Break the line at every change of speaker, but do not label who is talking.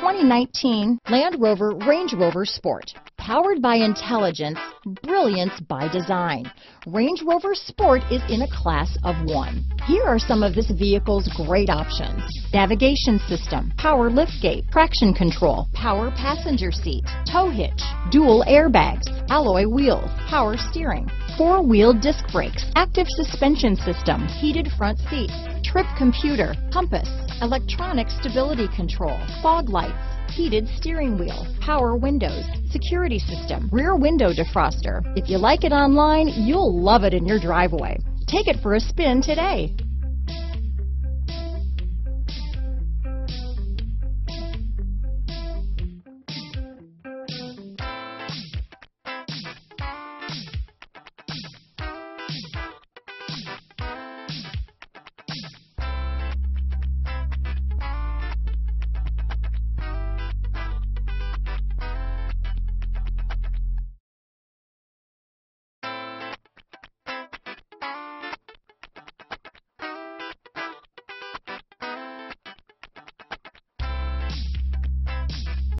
2019 Land Rover Range Rover Sport. Powered by intelligence, brilliance by design. Range Rover Sport is in a class of one. Here are some of this vehicle's great options. Navigation system, power liftgate, traction control, power passenger seat, tow hitch, dual airbags, alloy wheels, power steering, four-wheel disc brakes, active suspension system, heated front seats, trip computer, compass, electronic stability control, fog lights, heated steering wheel, power windows, security system, rear window defroster. If you like it online, you'll love it in your driveway. Take it for a spin today.